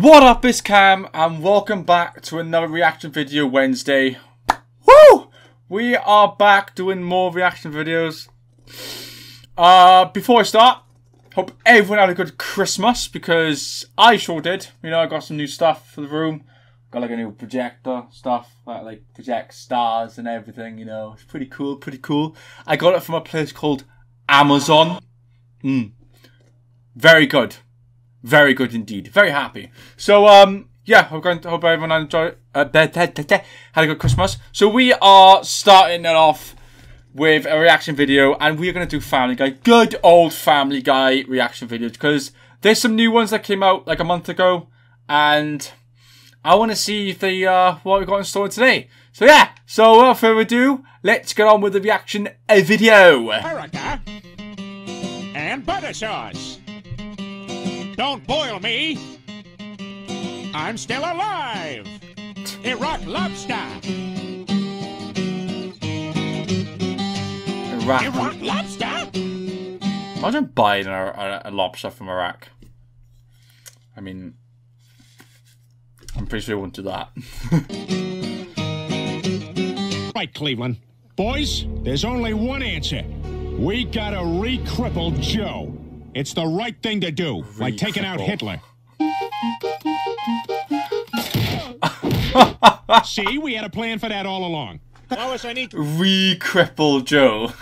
What up, it's Cam, and welcome back to another reaction video Wednesday. Woo! We are back doing more reaction videos. Uh, before I start, hope everyone had a good Christmas, because I sure did. You know, I got some new stuff for the room. Got like a new projector stuff, that like project stars and everything, you know. It's pretty cool, pretty cool. I got it from a place called Amazon. Mm. Very good. Very good indeed. Very happy. So, um, yeah, to hope everyone enjoyed, uh, had a good Christmas. So we are starting it off with a reaction video, and we're going to do Family Guy. Good old Family Guy reaction videos, because there's some new ones that came out like a month ago, and I want to see if they, uh, what we got in store today. So yeah, so without further ado, let's get on with the reaction video. America and butter sauce. Don't boil me. I'm still alive. Iraq lobster. Iraq. Iraq lobster? Imagine buying a, a, a lobster from Iraq. I mean, I'm pretty sure he won't do that. Right, Cleveland. Boys, there's only one answer. We gotta re-cripple Joe. It's the right thing to do, like taking out Hitler. See, we had a plan for that all along. Lois, I need Re-cripple Joe.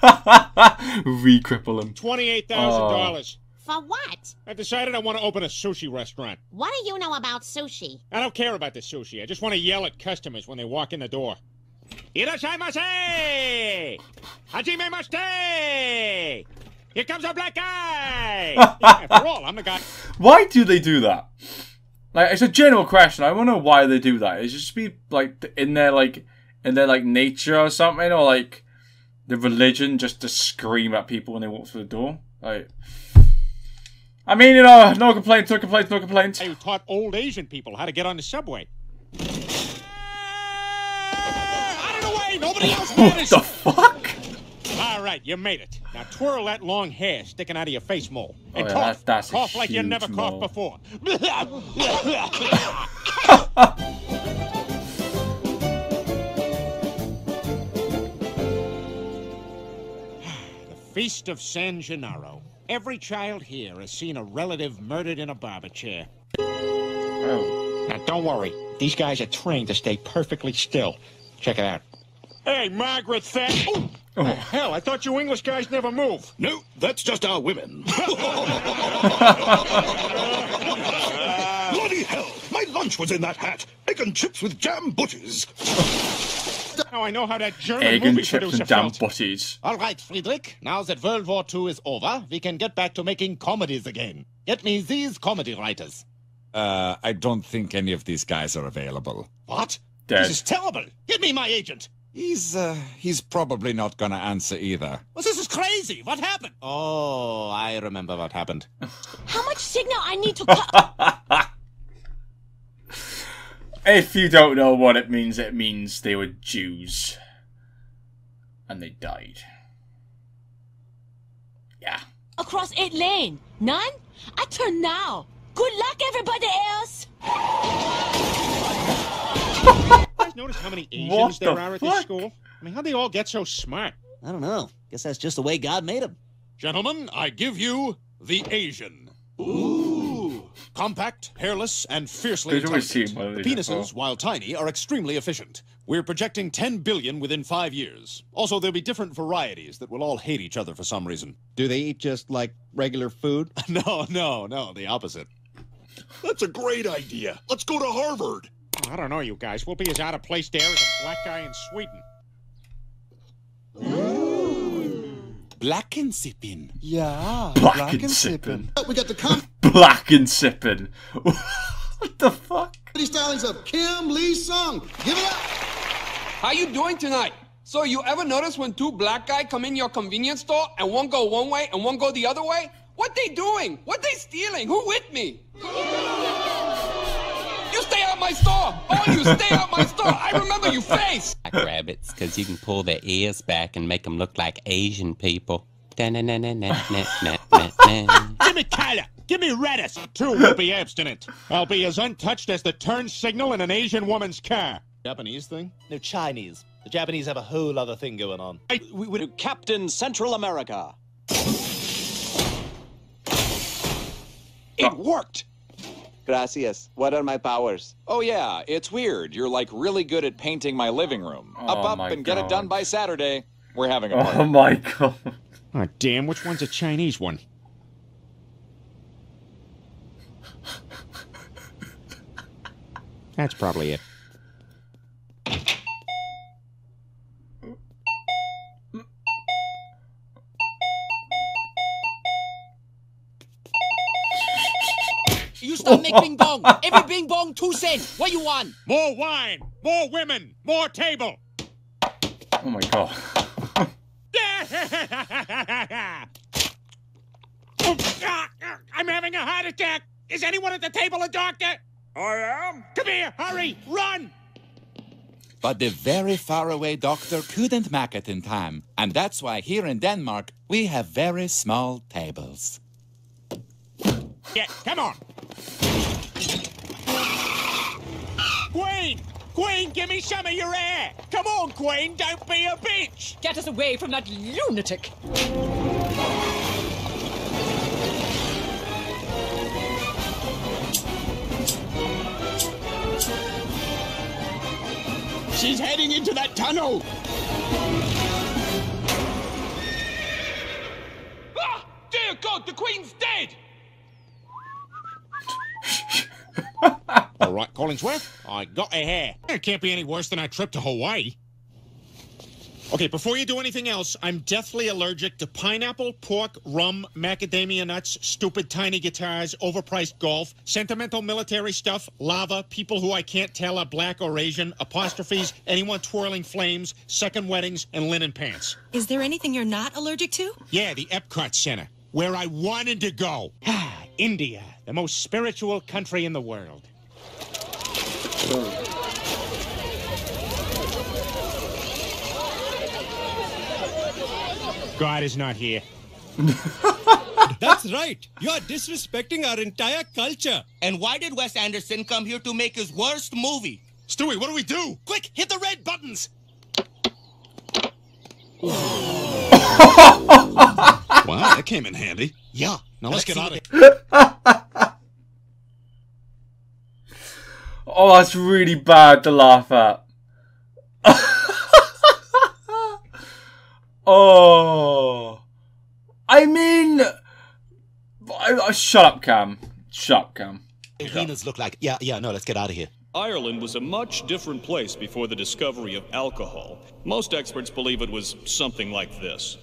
Re-cripple him. twenty-eight thousand dollars. Oh. For what? I decided I want to open a sushi restaurant. What do you know about sushi? I don't care about the sushi. I just want to yell at customers when they walk in the door. Irashaimase! Hajime mashite! Here comes a black guy! Yeah, After all, I'm the guy. Why do they do that? Like, it's a general question. I know why they do that. Is it just be like in their like in their like nature or something, or like the religion just to scream at people when they walk through the door? Like, I mean, you know, no complaints, no complaints, no complaints. who taught old Asian people how to get on the subway. Out of the way! Nobody else What the fuck? All right, you made it. Now twirl that long hair sticking out of your face mole. And Oh, yeah, cough. that's- that's cough like you never coughed before. the Feast of San Gennaro. Every child here has seen a relative murdered in a barber chair. Oh. Now, don't worry. These guys are trained to stay perfectly still. Check it out. Hey, Margaret Thatch! Oh, Oh. hell, I thought you English guys never move. No, that's just our women. Bloody hell! My lunch was in that hat. Egg and chips with jam butties. Now I know how that German Egg movie and chips producer and jam felt. butties. All right, Friedrich. Now that World War II is over, we can get back to making comedies again. Get me these comedy writers. Uh, I don't think any of these guys are available. What? Dead. This is terrible. Get me my agent. He's, uh, he's probably not gonna answer either. Well, this is crazy. What happened? Oh, I remember what happened. How much signal I need to cut? If you don't know what it means, it means they were Jews. And they died. Yeah. across eight lane? None? I turn now. Good luck, everybody else. You guys notice how many Asians What there the are at fuck? this school? I mean, how'd they all get so smart? I don't know. Guess that's just the way God made them. Gentlemen, I give you the Asian. Ooh. Compact, hairless, and fiercely They'd always intelligent. seen one of The penises, before. while tiny, are extremely efficient. We're projecting 10 billion within five years. Also, there'll be different varieties that will all hate each other for some reason. Do they eat just like regular food? No, no, no, the opposite. That's a great idea. Let's go to Harvard. Oh, I don't know, you guys. We'll be as out of place there as a black guy in Sweden. Black and sipping. Yeah, Black, and sipping. Oh, we got the comedy Black and sipping. what the fuck? stylings of Kim Lee Sung. Give it up. How you doing tonight? So you ever notice when two black guys come in your convenience store and one go one way and one go the other way? What they doing? What they stealing? Who with me? my store! All you, stay out my store! I remember your face! Like rabbits, because you can pull their ears back and make them look like Asian people. Give me color! Give me reddish! Two will be abstinent. I'll be as untouched as the turn signal in an Asian woman's car. Japanese thing? No, Chinese. The Japanese have a whole other thing going on. I, we, we, Captain Central America. It worked! Gracias. What are my powers? Oh, yeah, it's weird. You're like really good at painting my living room. Oh, up, up, my and get it done by Saturday. We're having a oh party. Oh my god. Oh, damn, which one's a Chinese one? That's probably it. You stop make bing bong. Every bing bong two cent. What you want? More wine, more women, more table. Oh my god. I'm having a heart attack. Is anyone at the table a doctor? I am. Come here, hurry, run. But the very far away doctor couldn't make it in time. And that's why here in Denmark, we have very small tables. Yeah, come on. Queen! Queen, give me some of your air! Come on, Queen, don't be a bitch! Get us away from that lunatic. She's heading into that tunnel! Ah! Dear God, the Queen's dead! All right, Collinsworth, I got a hair. It can't be any worse than our trip to Hawaii. Okay, before you do anything else, I'm deathly allergic to pineapple, pork, rum, macadamia nuts, stupid tiny guitars, overpriced golf, sentimental military stuff, lava, people who I can't tell are black or Asian, apostrophes, anyone twirling flames, second weddings, and linen pants. Is there anything you're not allergic to? Yeah, the Epcot Center, where I wanted to go. Ah, India, the most spiritual country in the world. God is not here. That's right. You are disrespecting our entire culture. And why did Wes Anderson come here to make his worst movie? Stewie, what do we do? Quick, hit the red buttons. Wow, that came in handy. Yeah. Now let's get out of here. Oh, that's really bad to laugh at. oh. I mean. I, I- shut up, Cam. Shut up, Cam. Arenas look like. Yeah, yeah, no, let's get out of here. Ireland was a much different place before the discovery of alcohol. Most experts believe it was something like this.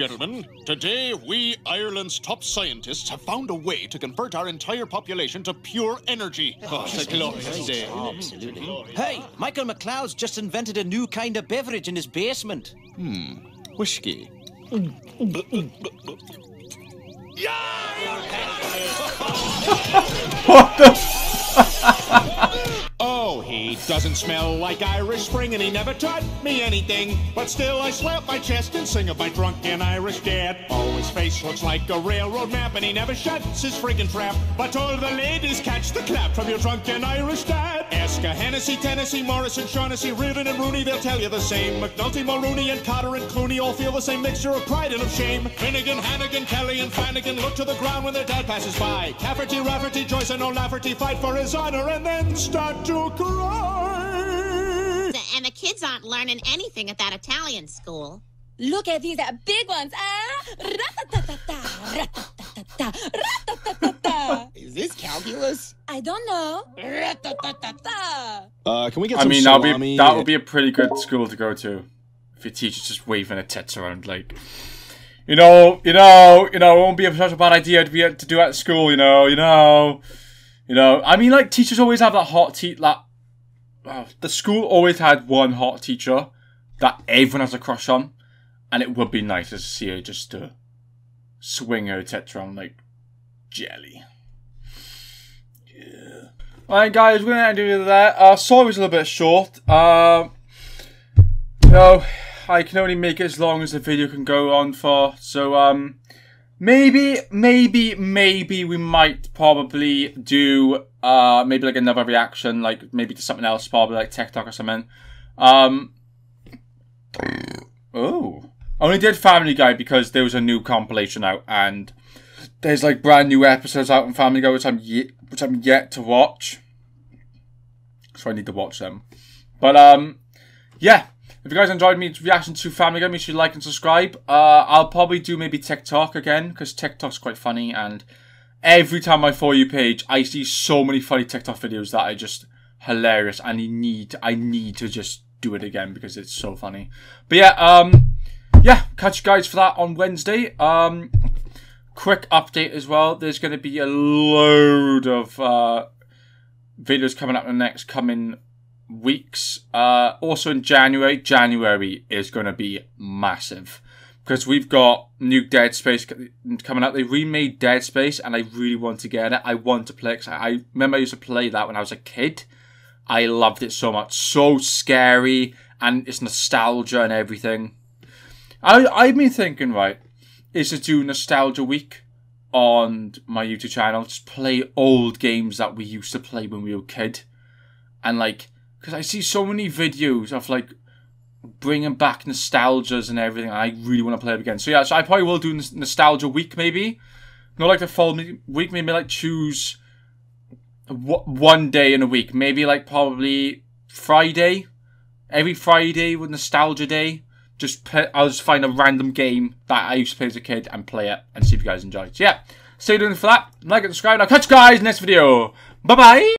Gentlemen, today we, Ireland's top scientists, have found a way to convert our entire population to pure energy. Oh, it's a glorious day. Absolutely. Hey, Michael McLeod's just invented a new kind of beverage in his basement. Hmm, whiskey. What the? Doesn't smell like Irish Spring and he never taught me anything. But still, I slap my chest and sing of my drunken Irish dad. Oh, his face looks like a railroad map and he never shuts his friggin' trap. But all the ladies catch the clap from your drunken Irish dad. Ask a Hennessy, Tennessee, Morrison, Shaughnessy, Reardon, and Rooney, they'll tell you the same. McNulty, Mulrooney, and Cotter and Clooney all feel the same mixture of pride and of shame. Finnegan, Hannigan, Kelly, and Flanagan look to the ground when their dad passes by. Cafferty, Rafferty, Joyce, and O'Lafferty fight for his honor and then start to cry. And the kids aren't learning anything at that Italian school. Look at these uh, big ones. Ah. Is this calculus? I don't know. Uh, can we get I some mean, that'll be that would be a pretty good school to go to. If your teacher's just waving a tits around, like, you know, you know, you know, it won't be such a bad idea to be to do at school. You know, you know, you know. I mean, like teachers always have that hot teacher. That oh, the school always had one hot teacher that everyone has a crush on, and it would be nice to see her just to swing her tits around like jelly. Yeah. Alright, guys, we're gonna end it that. Uh, sorry it was a little bit short. Um, you know, I can only make it as long as the video can go on for. So, um, maybe, maybe, maybe we might probably do, uh, maybe like another reaction, like maybe to something else, probably like TikTok or something. Um, oh. I only did Family Guy because there was a new compilation out and there's like brand new episodes out on Family Guy which I'm yet, which I'm yet to watch. So I need to watch them. But um yeah, if you guys enjoyed me reaction to Family Guy, make sure you like and subscribe. Uh I'll probably do maybe TikTok again because TikTok's quite funny and every time I follow You page I see so many funny TikTok videos that are just hilarious and I need I need to just do it again because it's so funny. But yeah, um yeah, catch you guys for that on Wednesday. Um, quick update as well. There's going to be a load of uh, videos coming up in the next coming weeks. Uh, also in January, January is going to be massive because we've got new Dead Space coming out. They remade Dead Space, and I really want to get it. I want to play it. I remember I used to play that when I was a kid. I loved it so much. So scary, and it's nostalgia and everything. I I've been thinking right is to do nostalgia week on my YouTube channel. Just play old games that we used to play when we were a kid, and like because I see so many videos of like bringing back nostalgias and everything. I really want to play it again. So yeah, so I probably will do nostalgia week maybe. Not like the full week. Maybe like choose one day in a week. Maybe like probably Friday. Every Friday with nostalgia day just play, I'll just find a random game that I used to play as a kid and play it and see if you guys enjoy. So yeah, stay tuned for that. Like and subscribe. I'll catch you guys next video. Bye bye.